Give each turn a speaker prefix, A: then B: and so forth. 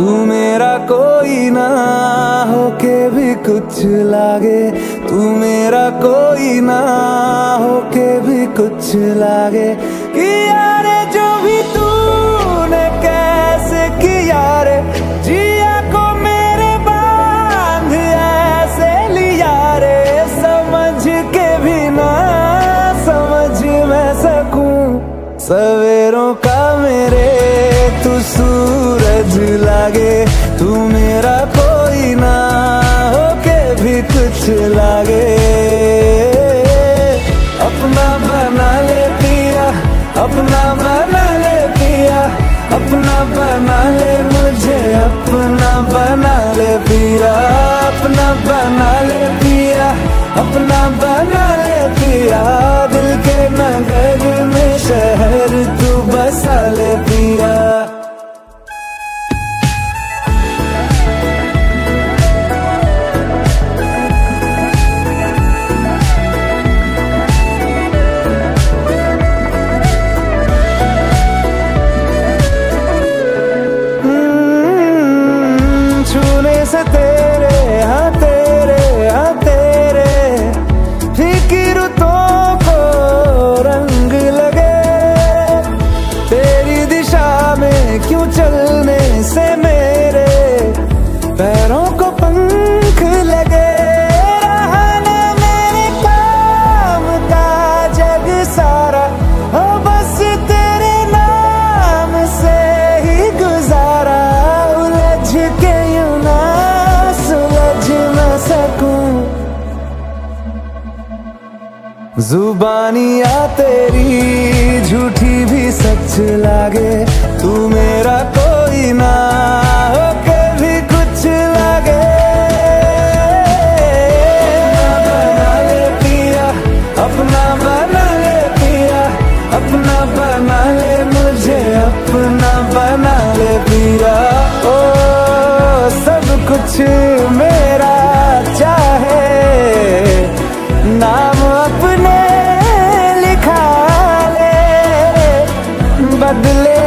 A: तू मेरा कोई ना होके भी कुछ लागे। तू मेरा कोई ना होके भी कुछ लागे। कि यारे, जो भी तूने कैसे किया रे, जिया को मेरे बाँध ऐसे लिया रे। समझ के भी ना समझ मैं सकूँ। सवेरों का मेरे तू कुछ लागे। अपना बना ले पिया, अपना बना ले पिया, अपना बना ले, मुझे अपना बना ले पिया, अपना बना ले पिया, अपना बना छूने से तेरे हाँ तेरे हाँ तेरे। फ़िक्र तो को रंग लगे। तेरी दिशा में क्यों चलने जुबानिया तेरी, झूठी भी सच लागे। तू मेरा कोई ना हो कभी कुछ लागे। बना ले पिया, अपना बना ले पिया, अपना बना ले, मुझे अपना बना ले पिया। ओ, सब कुछ Bradley.